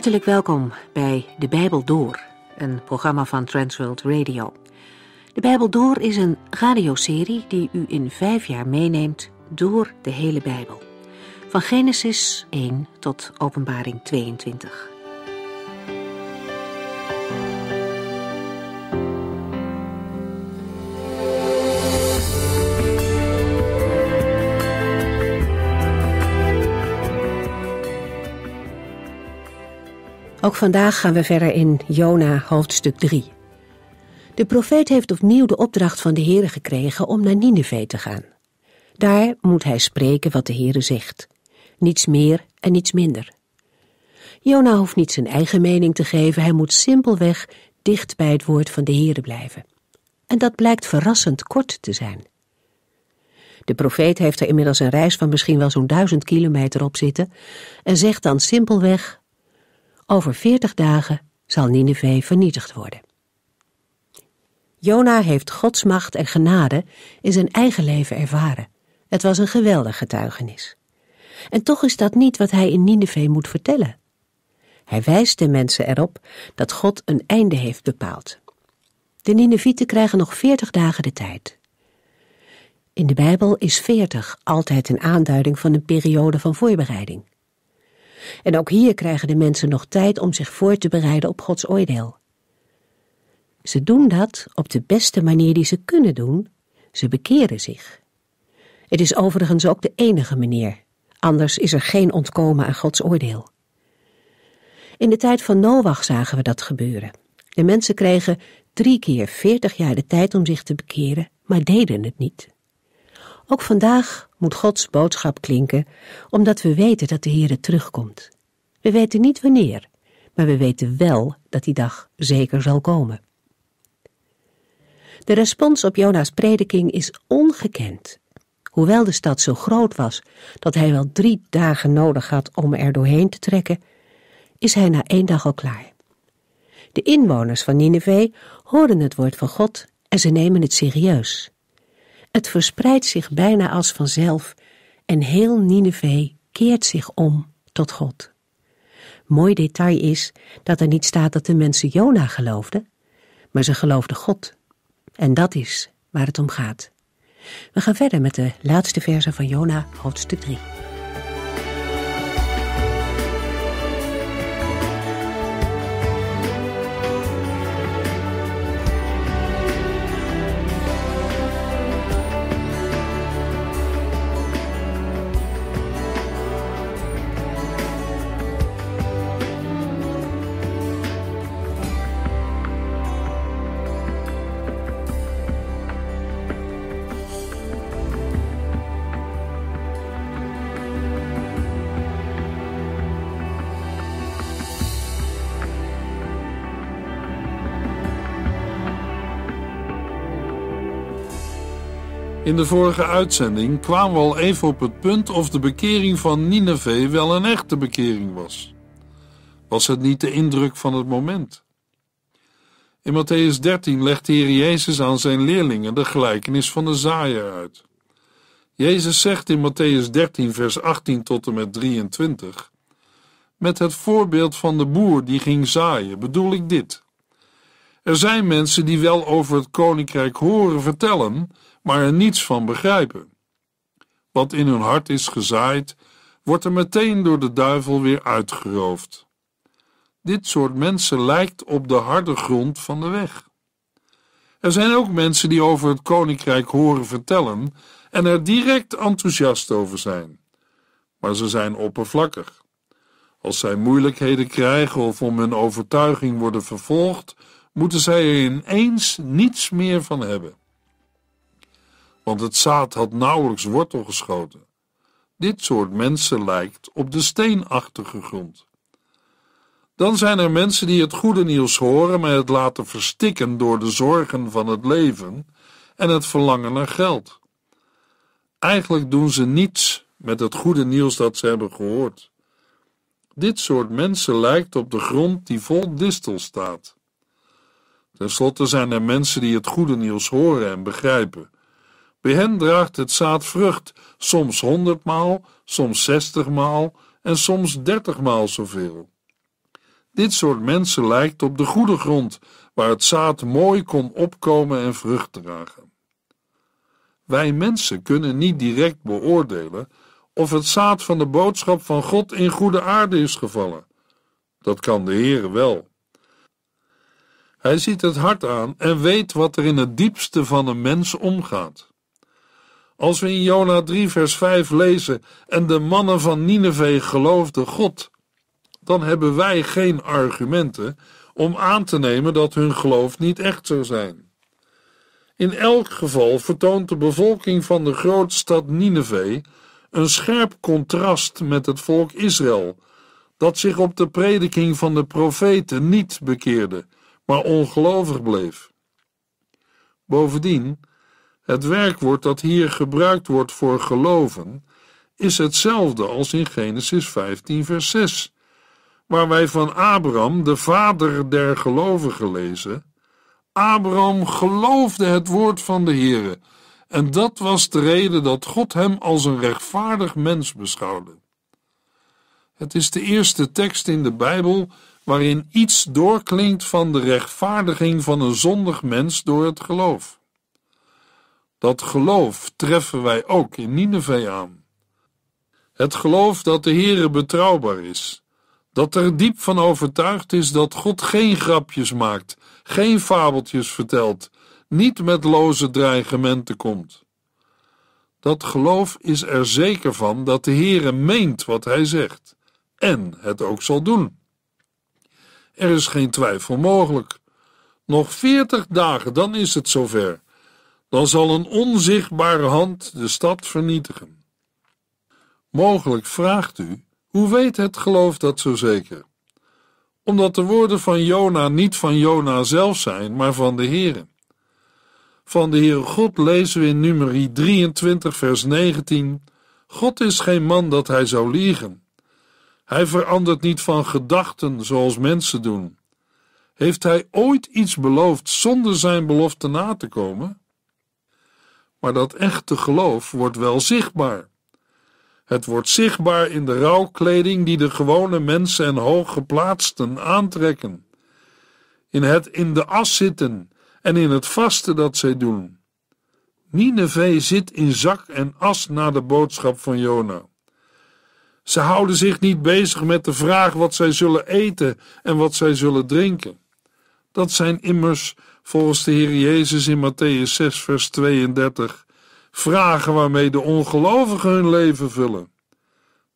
Hartelijk welkom bij De Bijbel Door, een programma van Transworld Radio. De Bijbel Door is een radioserie die u in vijf jaar meeneemt door de hele Bijbel. Van Genesis 1 tot Openbaring 22. Ook vandaag gaan we verder in Jona hoofdstuk 3. De profeet heeft opnieuw de opdracht van de Heere gekregen om naar Nineveh te gaan. Daar moet hij spreken wat de Heere zegt. Niets meer en niets minder. Jona hoeft niet zijn eigen mening te geven, hij moet simpelweg dicht bij het woord van de Heere blijven. En dat blijkt verrassend kort te zijn. De profeet heeft er inmiddels een reis van misschien wel zo'n duizend kilometer op zitten en zegt dan simpelweg over veertig dagen zal Nineveh vernietigd worden. Jona heeft Gods macht en genade in zijn eigen leven ervaren. Het was een geweldig getuigenis. En toch is dat niet wat hij in Nineveh moet vertellen. Hij wijst de mensen erop dat God een einde heeft bepaald. De Ninevieten krijgen nog veertig dagen de tijd. In de Bijbel is veertig altijd een aanduiding van een periode van voorbereiding. En ook hier krijgen de mensen nog tijd om zich voor te bereiden op Gods oordeel. Ze doen dat op de beste manier die ze kunnen doen. Ze bekeren zich. Het is overigens ook de enige manier, anders is er geen ontkomen aan Gods oordeel. In de tijd van Noach zagen we dat gebeuren. De mensen kregen drie keer veertig jaar de tijd om zich te bekeren, maar deden het niet. Ook vandaag moet Gods boodschap klinken, omdat we weten dat de Heere terugkomt. We weten niet wanneer, maar we weten wel dat die dag zeker zal komen. De respons op Jona's prediking is ongekend. Hoewel de stad zo groot was dat hij wel drie dagen nodig had om er doorheen te trekken, is hij na één dag al klaar. De inwoners van Nineveh horen het woord van God en ze nemen het serieus. Het verspreidt zich bijna als vanzelf en heel Nineveh keert zich om tot God. Mooi detail is dat er niet staat dat de mensen Jona geloofden, maar ze geloofden God. En dat is waar het om gaat. We gaan verder met de laatste verse van Jona, hoofdstuk 3. De vorige uitzending kwamen we al even op het punt of de bekering van Nineveh wel een echte bekering was. Was het niet de indruk van het moment? In Matthäus 13 legt de Heer Jezus aan zijn leerlingen de gelijkenis van de zaaier uit. Jezus zegt in Matthäus 13, vers 18 tot en met 23: Met het voorbeeld van de boer die ging zaaien, bedoel ik dit. Er zijn mensen die wel over het koninkrijk horen vertellen maar er niets van begrijpen. Wat in hun hart is gezaaid, wordt er meteen door de duivel weer uitgeroofd. Dit soort mensen lijkt op de harde grond van de weg. Er zijn ook mensen die over het koninkrijk horen vertellen en er direct enthousiast over zijn. Maar ze zijn oppervlakkig. Als zij moeilijkheden krijgen of om hun overtuiging worden vervolgd, moeten zij er ineens niets meer van hebben want het zaad had nauwelijks wortel geschoten. Dit soort mensen lijkt op de steenachtige grond. Dan zijn er mensen die het goede nieuws horen, maar het laten verstikken door de zorgen van het leven en het verlangen naar geld. Eigenlijk doen ze niets met het goede nieuws dat ze hebben gehoord. Dit soort mensen lijkt op de grond die vol distel staat. Ten slotte zijn er mensen die het goede nieuws horen en begrijpen, bij hen draagt het zaad vrucht, soms honderdmaal, soms zestigmaal en soms dertigmaal zoveel. Dit soort mensen lijkt op de goede grond, waar het zaad mooi kon opkomen en vrucht dragen. Wij mensen kunnen niet direct beoordelen of het zaad van de boodschap van God in goede aarde is gevallen. Dat kan de Heere wel. Hij ziet het hart aan en weet wat er in het diepste van een mens omgaat. Als we in Jona 3 vers 5 lezen en de mannen van Nineveh geloofden God, dan hebben wij geen argumenten om aan te nemen dat hun geloof niet echt zou zijn. In elk geval vertoont de bevolking van de grote stad Nineveh een scherp contrast met het volk Israël, dat zich op de prediking van de profeten niet bekeerde, maar ongelovig bleef. Bovendien, het werkwoord dat hier gebruikt wordt voor geloven, is hetzelfde als in Genesis 15, vers 6, waar wij van Abraham, de vader der gelovigen, lezen. Abraham geloofde het woord van de Heere, en dat was de reden dat God hem als een rechtvaardig mens beschouwde. Het is de eerste tekst in de Bijbel waarin iets doorklinkt van de rechtvaardiging van een zondig mens door het geloof. Dat geloof treffen wij ook in Nineveh aan. Het geloof dat de Heere betrouwbaar is, dat er diep van overtuigd is dat God geen grapjes maakt, geen fabeltjes vertelt, niet met loze dreigementen komt. Dat geloof is er zeker van dat de Heere meent wat hij zegt en het ook zal doen. Er is geen twijfel mogelijk. Nog veertig dagen, dan is het zover. Dan zal een onzichtbare hand de stad vernietigen. Mogelijk vraagt u, hoe weet het geloof dat zo zeker? Omdat de woorden van Jona niet van Jona zelf zijn, maar van de Heere. Van de Heere God lezen we in nummer 23 vers 19: God is geen man dat hij zou liegen. Hij verandert niet van gedachten zoals mensen doen. Heeft hij ooit iets beloofd zonder zijn belofte na te komen? Maar dat echte geloof wordt wel zichtbaar. Het wordt zichtbaar in de rouwkleding die de gewone mensen en hooggeplaatsten aantrekken, in het in de as zitten en in het vasten dat zij doen. Nineveh zit in zak en as na de boodschap van Jona. Ze houden zich niet bezig met de vraag wat zij zullen eten en wat zij zullen drinken. Dat zijn immers, volgens de Heer Jezus in Matthäus 6, vers 32, vragen waarmee de ongelovigen hun leven vullen.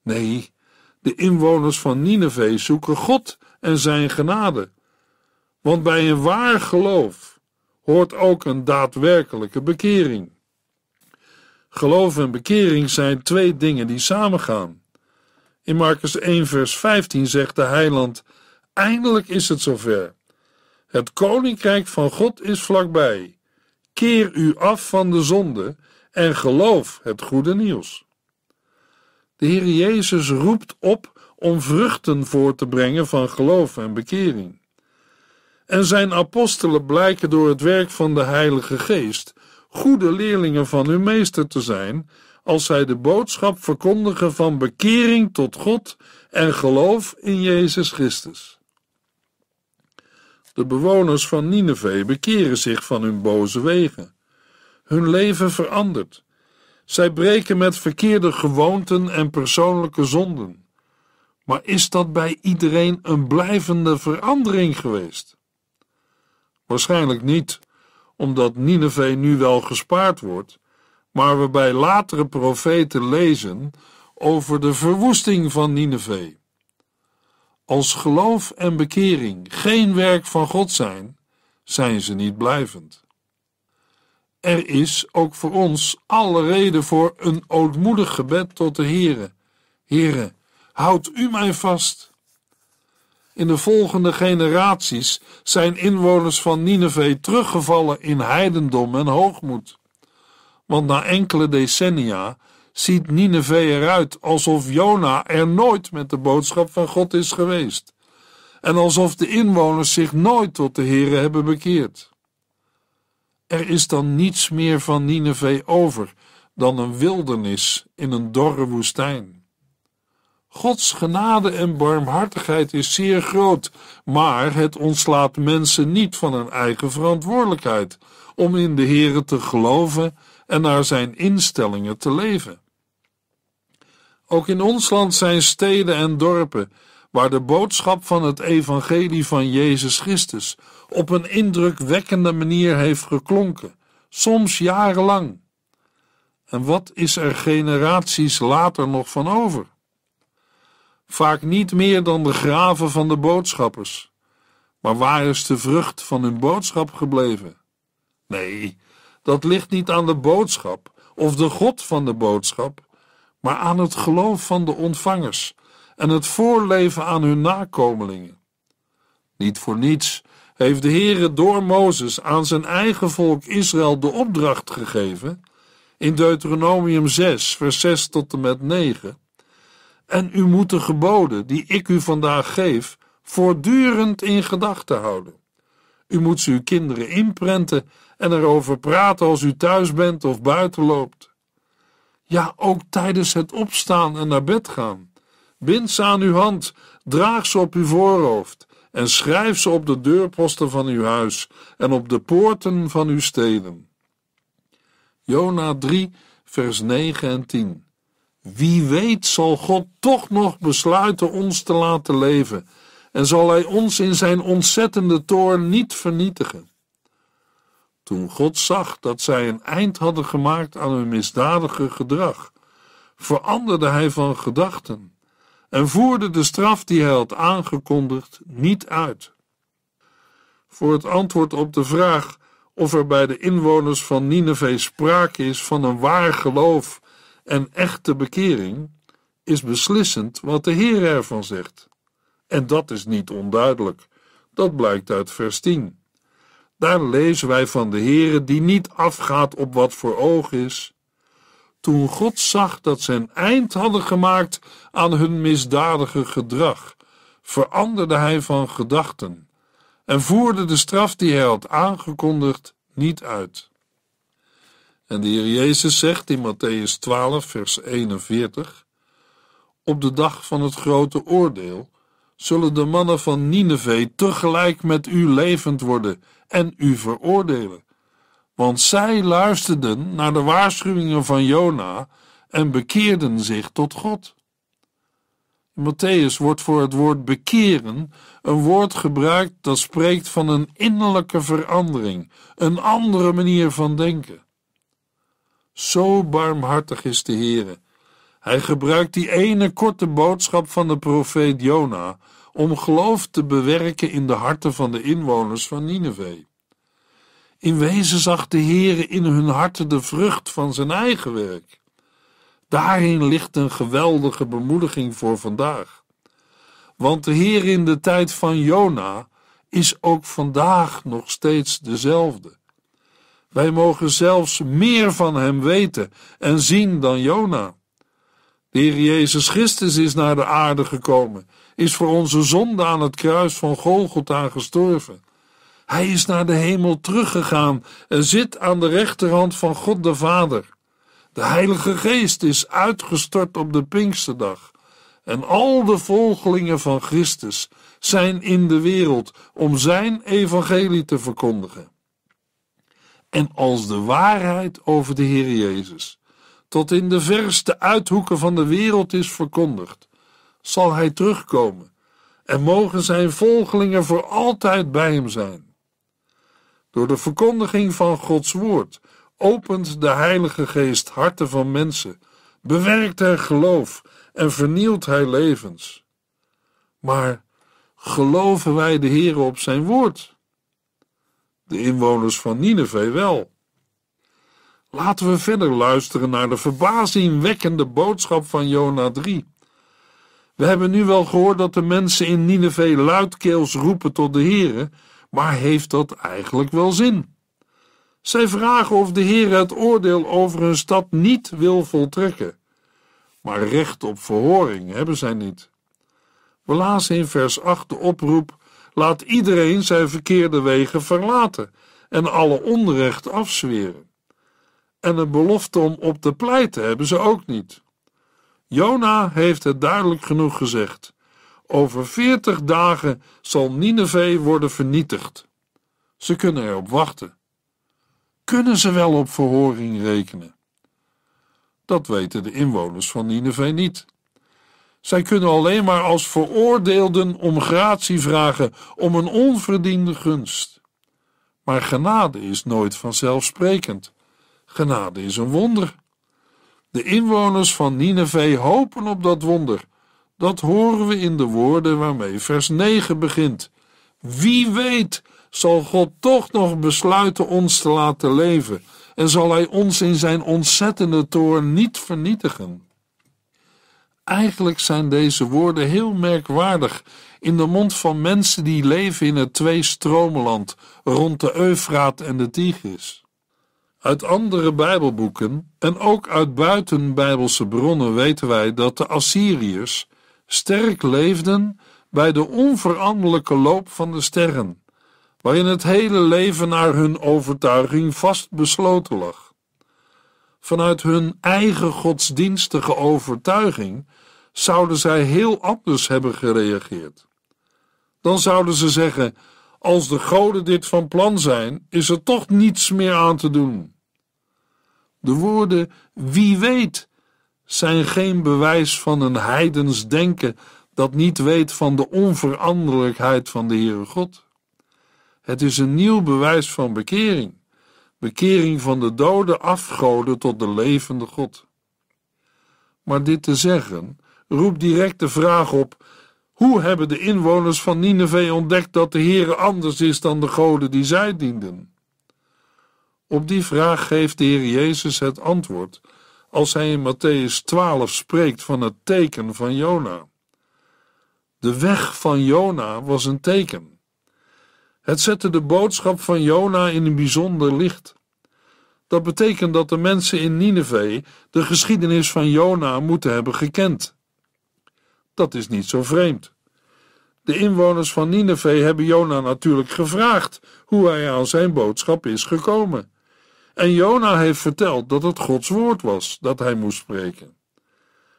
Nee, de inwoners van Nineveh zoeken God en zijn genade. Want bij een waar geloof hoort ook een daadwerkelijke bekering. Geloof en bekering zijn twee dingen die samengaan. In Marcus 1, vers 15 zegt de heiland: Eindelijk is het zover. Het koninkrijk van God is vlakbij. Keer u af van de zonde en geloof het goede nieuws. De Heer Jezus roept op om vruchten voor te brengen van geloof en bekering. En zijn apostelen blijken door het werk van de Heilige Geest goede leerlingen van hun meester te zijn als zij de boodschap verkondigen van bekering tot God en geloof in Jezus Christus. De bewoners van Nineveh bekeren zich van hun boze wegen. Hun leven verandert. Zij breken met verkeerde gewoonten en persoonlijke zonden. Maar is dat bij iedereen een blijvende verandering geweest? Waarschijnlijk niet, omdat Nineveh nu wel gespaard wordt, maar we bij latere profeten lezen over de verwoesting van Nineveh. Als geloof en bekering geen werk van God zijn, zijn ze niet blijvend. Er is ook voor ons alle reden voor een ootmoedig gebed tot de Heere. Heere, houd u mij vast. In de volgende generaties zijn inwoners van Nineveh teruggevallen in heidendom en hoogmoed. Want na enkele decennia ziet Nineveh eruit alsof Jona er nooit met de boodschap van God is geweest. En alsof de inwoners zich nooit tot de Here hebben bekeerd. Er is dan niets meer van Nineveh over dan een wildernis in een dorre woestijn. Gods genade en barmhartigheid is zeer groot, maar het ontslaat mensen niet van hun eigen verantwoordelijkheid om in de Here te geloven en naar zijn instellingen te leven. Ook in ons land zijn steden en dorpen waar de boodschap van het evangelie van Jezus Christus op een indrukwekkende manier heeft geklonken, soms jarenlang. En wat is er generaties later nog van over? Vaak niet meer dan de graven van de boodschappers. Maar waar is de vrucht van hun boodschap gebleven? Nee, dat ligt niet aan de boodschap of de God van de boodschap, maar aan het geloof van de ontvangers en het voorleven aan hun nakomelingen. Niet voor niets heeft de Heere door Mozes aan zijn eigen volk Israël de opdracht gegeven, in Deuteronomium 6, vers 6 tot en met 9. En u moet de geboden die ik u vandaag geef, voortdurend in gedachten houden. U moet ze uw kinderen inprenten en erover praten als u thuis bent of buiten loopt. Ja, ook tijdens het opstaan en naar bed gaan. Bind ze aan uw hand, draag ze op uw voorhoofd en schrijf ze op de deurposten van uw huis en op de poorten van uw steden. Jona 3, vers 9 en 10. Wie weet zal God toch nog besluiten ons te laten leven en zal hij ons in zijn ontzettende toorn niet vernietigen. Toen God zag dat zij een eind hadden gemaakt aan hun misdadige gedrag, veranderde hij van gedachten en voerde de straf die hij had aangekondigd niet uit. Voor het antwoord op de vraag of er bij de inwoners van Nineveh sprake is van een waar geloof en echte bekering, is beslissend wat de Heer ervan zegt. En dat is niet onduidelijk. Dat blijkt uit vers 10. Daar lezen wij van de Heere die niet afgaat op wat voor oog is. Toen God zag dat ze een eind hadden gemaakt aan hun misdadige gedrag, veranderde hij van gedachten en voerde de straf die hij had aangekondigd niet uit. En de Heer Jezus zegt in Matthäus 12, vers 41: Op de dag van het grote oordeel zullen de mannen van Nineveh tegelijk met u levend worden en u veroordelen. Want zij luisterden naar de waarschuwingen van Jona en bekeerden zich tot God. In Matthäus wordt voor het woord bekeren een woord gebruikt dat spreekt van een innerlijke verandering, een andere manier van denken. Zo barmhartig is de Heere. Hij gebruikt die ene korte boodschap van de profeet Jona om geloof te bewerken in de harten van de inwoners van Nineveh. In wezen zag de Heere in hun harten de vrucht van zijn eigen werk. Daarin ligt een geweldige bemoediging voor vandaag. Want de Heer in de tijd van Jona is ook vandaag nog steeds dezelfde. Wij mogen zelfs meer van hem weten en zien dan Jona. De Heer Jezus Christus is naar de aarde gekomen, is voor onze zonde aan het kruis van Golgotha gestorven. Hij is naar de hemel teruggegaan en zit aan de rechterhand van God de Vader. De Heilige Geest is uitgestort op de Pinksterdag. En al de volgelingen van Christus zijn in de wereld om zijn evangelie te verkondigen. En als de waarheid over de Heer Jezus tot in de verste uithoeken van de wereld is verkondigd, zal hij terugkomen en mogen zijn volgelingen voor altijd bij hem zijn. Door de verkondiging van Gods woord opent de Heilige Geest harten van mensen, bewerkt hij geloof en vernielt hij levens. Maar geloven wij de Heer op zijn woord? De inwoners van Nineveh wel. Laten we verder luisteren naar de verbazingwekkende boodschap van Jona 3. We hebben nu wel gehoord dat de mensen in Nineveh luidkeels roepen tot de Heere, maar heeft dat eigenlijk wel zin? Zij vragen of de Heer het oordeel over hun stad niet wil voltrekken. Maar recht op verhoring hebben zij niet. We lazen in vers 8 de oproep: laat iedereen zijn verkeerde wegen verlaten en alle onrecht afzweren. En een belofte om op de pleiten hebben ze ook niet. Jona heeft het duidelijk genoeg gezegd. Over veertig dagen zal Nineveh worden vernietigd. Ze kunnen erop wachten. Kunnen ze wel op verhoring rekenen? Dat weten de inwoners van Nineveh niet. Zij kunnen alleen maar als veroordeelden om gratie vragen, om een onverdiende gunst. Maar genade is nooit vanzelfsprekend. Genade is een wonder. De inwoners van Nineveh hopen op dat wonder. Dat horen we in de woorden waarmee vers 9 begint. Wie weet, zal God toch nog besluiten ons te laten leven en zal Hij ons in zijn ontzettende toorn niet vernietigen. Eigenlijk zijn deze woorden heel merkwaardig in de mond van mensen die leven in het twee-stromenland rond de Eufraat en de Tigris. Uit andere Bijbelboeken en ook uit buitenbijbelse bronnen weten wij dat de Assyriërs sterk leefden bij de onveranderlijke loop van de sterren, waarin het hele leven naar hun overtuiging vast besloten lag. Vanuit hun eigen godsdienstige overtuiging zouden zij heel anders hebben gereageerd. Dan zouden ze zeggen: Als de goden dit van plan zijn, is er toch niets meer aan te doen. De woorden wie weet zijn geen bewijs van een heidens denken dat niet weet van de onveranderlijkheid van de Heere God. Het is een nieuw bewijs van bekering, bekering van de dode afgoden tot de levende God. Maar dit te zeggen roept direct de vraag op: hoe hebben de inwoners van Nineveh ontdekt dat de Heere anders is dan de goden die zij dienden? Op die vraag geeft de Heer Jezus het antwoord als hij in Matthäus 12 spreekt van het teken van Jona. De weg van Jona was een teken. Het zette de boodschap van Jona in een bijzonder licht. Dat betekent dat de mensen in Nineveh de geschiedenis van Jona moeten hebben gekend. Dat is niet zo vreemd. De inwoners van Nineveh hebben Jona natuurlijk gevraagd hoe hij aan zijn boodschap is gekomen. En Jona heeft verteld dat het Gods woord was dat hij moest spreken.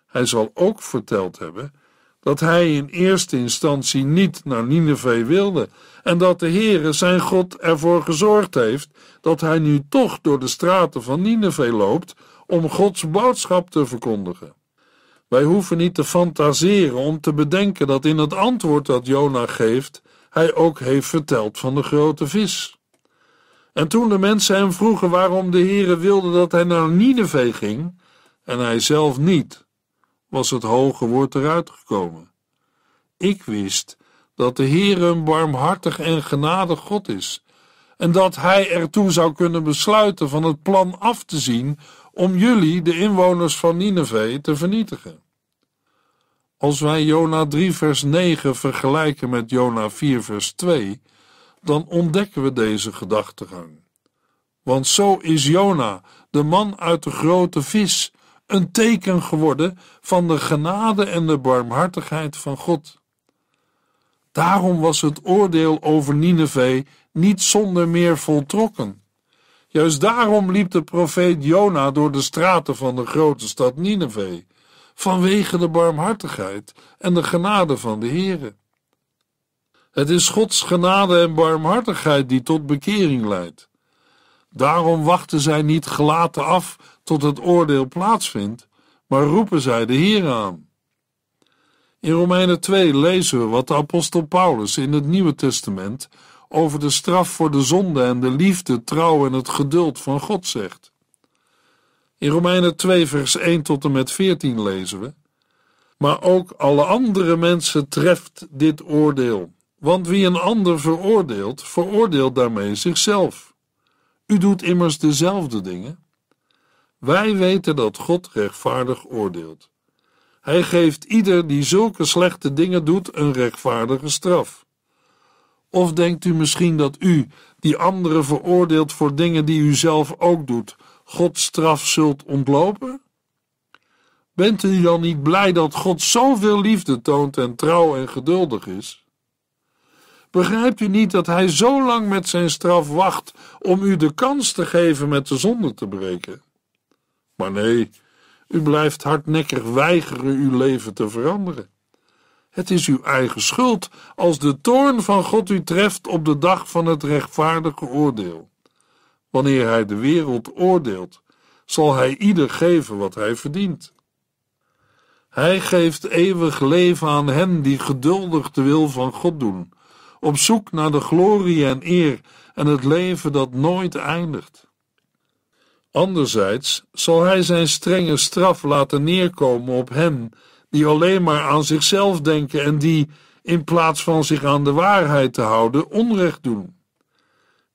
Hij zal ook verteld hebben dat hij in eerste instantie niet naar Nineveh wilde en dat de Heere zijn God ervoor gezorgd heeft dat hij nu toch door de straten van Nineveh loopt om Gods boodschap te verkondigen. Wij hoeven niet te fantaseren om te bedenken dat in het antwoord dat Jona geeft, hij ook heeft verteld van de grote vis. En toen de mensen hem vroegen waarom de Heere wilde dat hij naar Nineveh ging, en hij zelf niet, was het hoge woord eruit gekomen. Ik wist dat de Heere een barmhartig en genadig God is, en dat hij ertoe zou kunnen besluiten van het plan af te zien om jullie, de inwoners van Nineveh, te vernietigen. Als wij Jona 3 vers 9 vergelijken met Jona 4 vers 2, dan ontdekken we deze gedachtegang. Want zo is Jona, de man uit de grote vis, een teken geworden van de genade en de barmhartigheid van God. Daarom was het oordeel over Nineveh niet zonder meer voltrokken. Juist daarom liep de profeet Jona door de straten van de grote stad Nineveh, vanwege de barmhartigheid en de genade van de Heere. Het is Gods genade en barmhartigheid die tot bekering leidt. Daarom wachten zij niet gelaten af tot het oordeel plaatsvindt, maar roepen zij de Heer aan. In Romeinen 2 lezen we wat de apostel Paulus in het Nieuwe Testament over de straf voor de zonde en de liefde, trouw en het geduld van God zegt. In Romeinen 2 vers 1 tot en met 14 lezen we: Maar ook alle andere mensen treft dit oordeel. Want wie een ander veroordeelt, veroordeelt daarmee zichzelf. U doet immers dezelfde dingen. Wij weten dat God rechtvaardig oordeelt. Hij geeft ieder die zulke slechte dingen doet een rechtvaardige straf. Of denkt u misschien dat u, die anderen veroordeelt voor dingen die u zelf ook doet, Gods straf zult ontlopen? Bent u dan niet blij dat God zoveel liefde toont en trouw en geduldig is? Begrijpt u niet dat hij zo lang met zijn straf wacht om u de kans te geven met de zonde te breken? Maar nee, U blijft hardnekkig weigeren uw leven te veranderen. Het is uw eigen schuld als de toorn van God u treft op de dag van het rechtvaardige oordeel. Wanneer hij de wereld oordeelt, zal hij ieder geven wat hij verdient. Hij geeft eeuwig leven aan hen die geduldig de wil van God doen, op zoek naar de glorie en eer en het leven dat nooit eindigt. Anderzijds zal hij zijn strenge straf laten neerkomen op hen die alleen maar aan zichzelf denken en die, in plaats van zich aan de waarheid te houden, onrecht doen.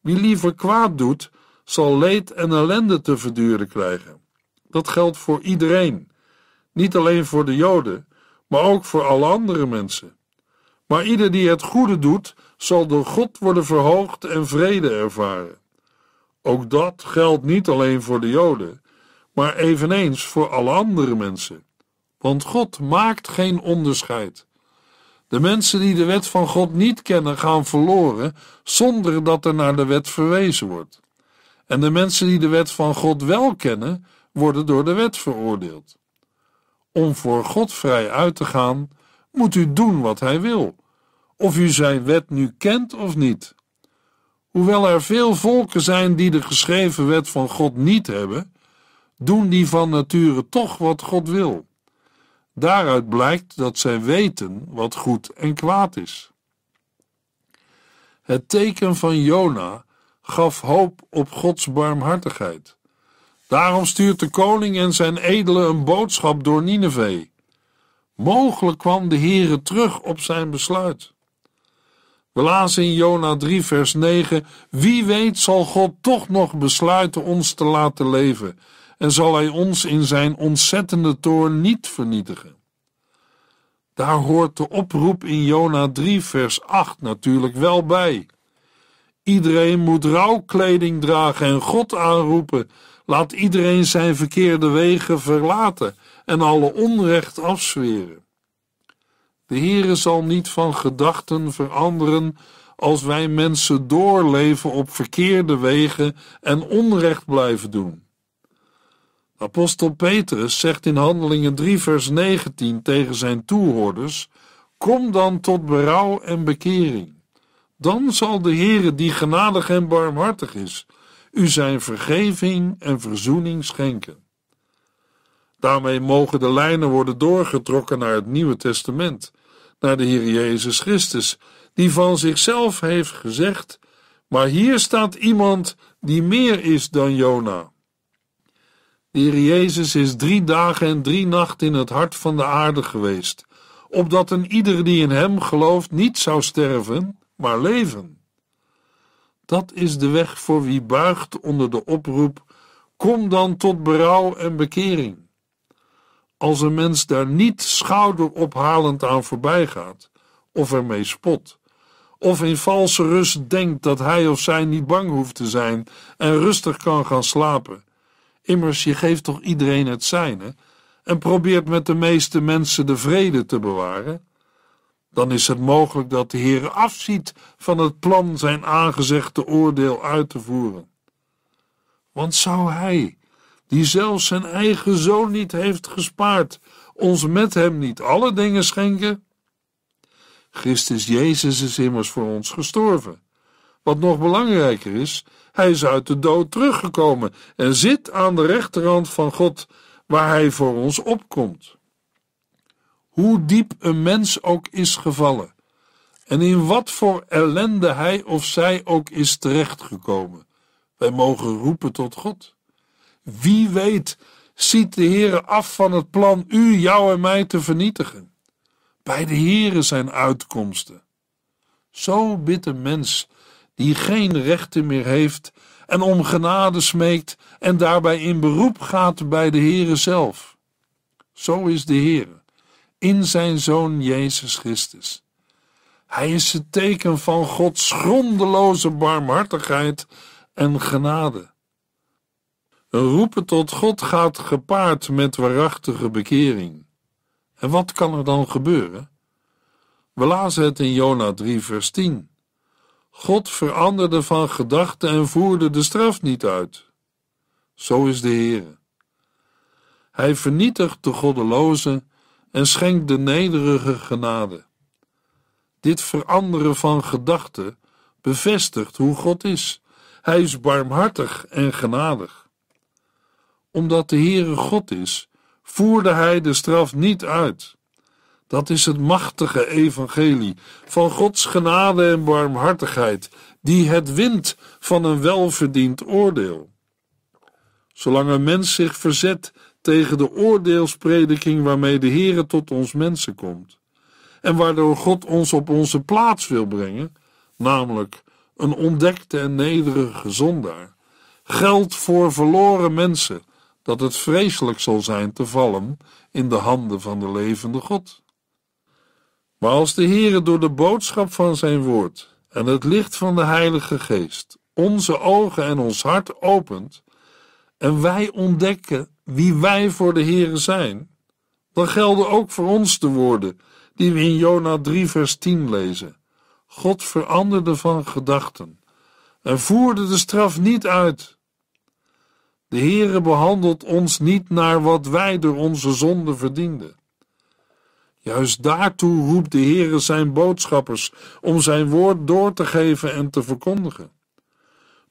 Wie liever kwaad doet, zal leed en ellende te verduren krijgen. Dat geldt voor iedereen, niet alleen voor de Joden, maar ook voor alle andere mensen. Maar ieder die het goede doet, zal door God worden verhoogd en vrede ervaren. Ook dat geldt niet alleen voor de Joden, maar eveneens voor alle andere mensen. Want God maakt geen onderscheid. De mensen die de wet van God niet kennen, gaan verloren zonder dat er naar de wet verwezen wordt. En de mensen die de wet van God wel kennen, worden door de wet veroordeeld. Om voor God vrij uit te gaan, moet u doen wat Hij wil, of u zijn wet nu kent of niet. Hoewel er veel volken zijn die de geschreven wet van God niet hebben, doen die van nature toch wat God wil. Daaruit blijkt dat zij weten wat goed en kwaad is. Het teken van Jona gaf hoop op Gods barmhartigheid. Daarom stuurt de koning en zijn edelen een boodschap door Nineveh. Mogelijk kwam de Heere terug op zijn besluit. We lazen in Jona 3 vers 9, wie weet zal God toch nog besluiten ons te laten leven en zal hij ons in zijn ontzettende toorn niet vernietigen. Daar hoort de oproep in Jona 3 vers 8 natuurlijk wel bij. Iedereen moet rouwkleding dragen en God aanroepen. Laat iedereen zijn verkeerde wegen verlaten en alle onrecht afzweren. De Heere zal niet van gedachten veranderen als wij mensen doorleven op verkeerde wegen en onrecht blijven doen. Apostel Petrus zegt in Handelingen 3 vers 19 tegen zijn toehoorders: Kom dan tot berouw en bekering. Dan zal de Heere, die genadig en barmhartig is, u zijn vergeving en verzoening schenken. Daarmee mogen de lijnen worden doorgetrokken naar het Nieuwe Testament, naar de Heer Jezus Christus, die van zichzelf heeft gezegd: Maar hier staat iemand die meer is dan Jona. De Heer Jezus is drie dagen en drie nachten in het hart van de aarde geweest, opdat een ieder die in hem gelooft niet zou sterven, maar leven. Dat is de weg voor wie buigt onder de oproep: Kom dan tot berouw en bekering. Als een mens daar niet schouderophalend aan voorbij gaat, of ermee spot, of in valse rust denkt dat hij of zij niet bang hoeft te zijn en rustig kan gaan slapen, Immers, je geeft toch iedereen het zijne en probeert met de meeste mensen de vrede te bewaren? Dan is het mogelijk dat de Heer afziet van het plan zijn aangezegde oordeel uit te voeren. Want zou Hij, die zelfs zijn eigen zoon niet heeft gespaard, ons met Hem niet alle dingen schenken? Christus Jezus is immers voor ons gestorven. Wat nog belangrijker is, hij is uit de dood teruggekomen en zit aan de rechterhand van God, waar hij voor ons opkomt. Hoe diep een mens ook is gevallen, en in wat voor ellende hij of zij ook is terechtgekomen, wij mogen roepen tot God. Wie weet, ziet de Heere af van het plan u, jou en mij te vernietigen. Bij de Heere zijn uitkomsten. Zo bidt een mens die geen rechten meer heeft en om genade smeekt en daarbij in beroep gaat bij de Heere zelf. Zo is de Heere, in zijn Zoon Jezus Christus. Hij is het teken van Gods grondeloze barmhartigheid en genade. Een roepen tot God gaat gepaard met waarachtige bekering. En wat kan er dan gebeuren? We lazen het in Jona 3, vers 10. God veranderde van gedachten en voerde de straf niet uit. Zo is de Heer. Hij vernietigt de goddeloze en schenkt de nederige genade. Dit veranderen van gedachten bevestigt hoe God is. Hij is barmhartig en genadig. Omdat de Heere God is, voerde hij de straf niet uit. Dat is het machtige evangelie van Gods genade en barmhartigheid, die het wint van een welverdiend oordeel. Zolang een mens zich verzet tegen de oordeelsprediking waarmee de Heere tot ons mensen komt, en waardoor God ons op onze plaats wil brengen, namelijk een ontdekte en nederige zondaar, geldt voor verloren mensen dat het vreselijk zal zijn te vallen in de handen van de levende God. Maar als de Heere door de boodschap van zijn woord en het licht van de Heilige Geest onze ogen en ons hart opent en wij ontdekken wie wij voor de Heere zijn, dan gelden ook voor ons de woorden die we in Jona 3 vers 10 lezen. God veranderde van gedachten en voerde de straf niet uit. De Heere behandelt ons niet naar wat wij door onze zonde verdienden. Juist daartoe roept de Heere zijn boodschappers om zijn woord door te geven en te verkondigen.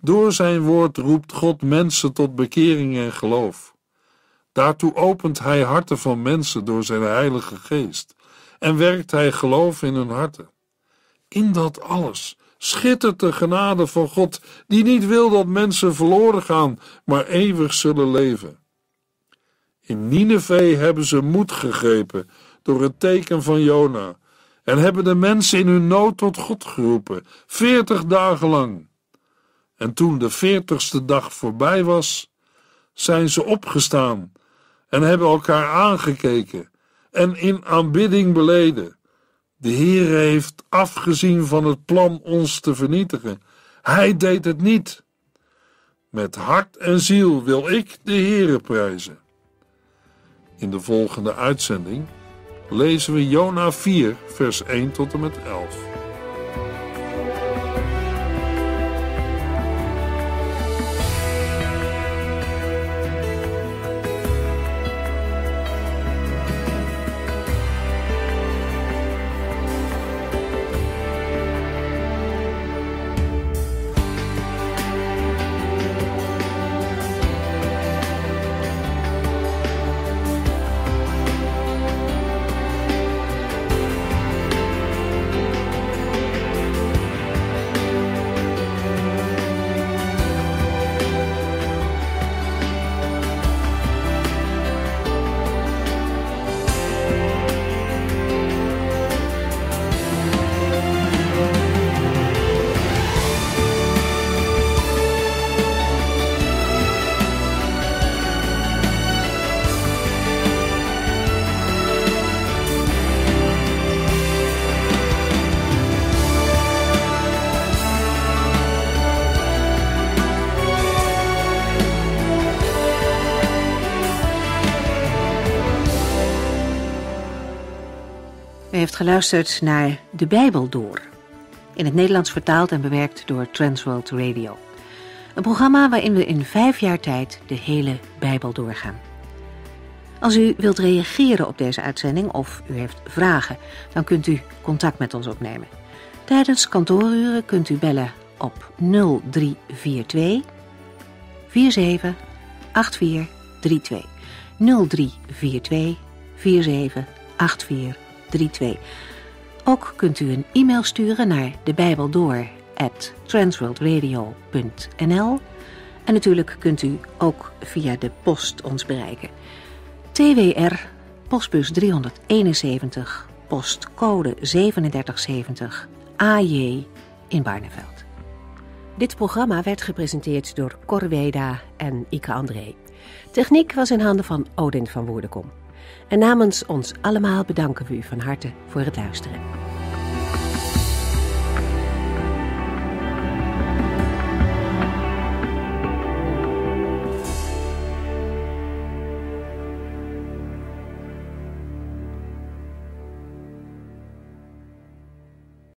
Door zijn woord roept God mensen tot bekering en geloof. Daartoe opent hij harten van mensen door zijn Heilige Geest en werkt hij geloof in hun harten. In dat alles schittert de genade van God, die niet wil dat mensen verloren gaan, maar eeuwig zullen leven. In Nineveh hebben ze moed gegrepen door het teken van Jona en hebben de mensen in hun nood tot God geroepen, veertig dagen lang. En toen de veertigste dag voorbij was, zijn ze opgestaan en hebben elkaar aangekeken en in aanbidding beleden. De Heer heeft afgezien van het plan ons te vernietigen. Hij deed het niet. Met hart en ziel wil ik de Heere prijzen. In de volgende uitzending lezen we Jona 4, vers 1 tot en met 11. Geluisterd naar De Bijbel Door. In het Nederlands vertaald en bewerkt door Transworld Radio. Een programma waarin we in vijf jaar tijd de hele Bijbel doorgaan. Als u wilt reageren op deze uitzending of u heeft vragen, dan kunt u contact met ons opnemen. Tijdens kantooruren kunt u bellen op 0342 47 8432. 0342 47 8432. 32. Ook kunt u een e-mail sturen naar de Bijbel door transworldradio.nl en natuurlijk kunt u ook via de post ons bereiken. TWR, postbus 371, postcode 3770, AJ in Barneveld. Dit programma werd gepresenteerd door Corweda en Ike André. Techniek was in handen van Odin van Woerdenkom. En namens ons allemaal bedanken we u van harte voor het luisteren.